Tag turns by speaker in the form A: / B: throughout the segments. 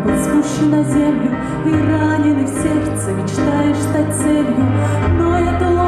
A: быть спущен на землю И раненый в сердце мечтаешь стать целью. Но это ложь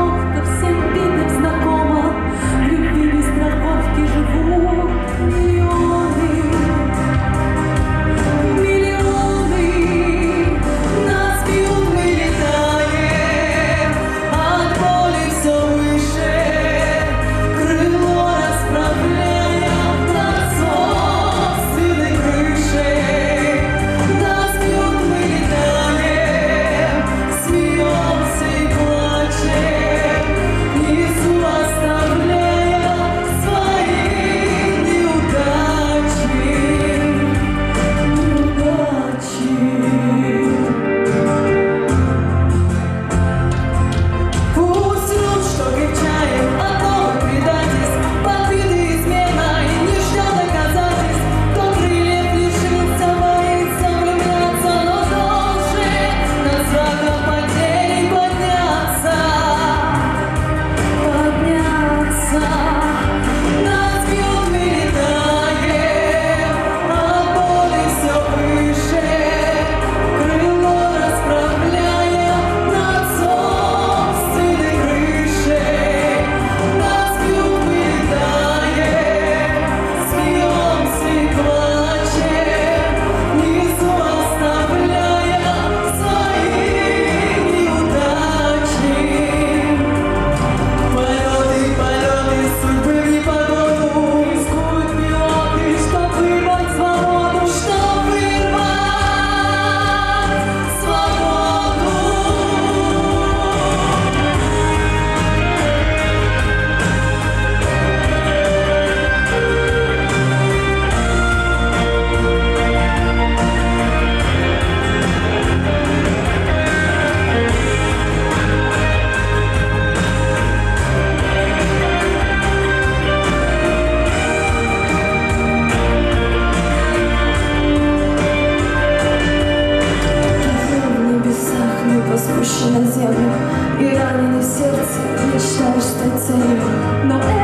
A: И раненый сердце. Решает, что целью Но это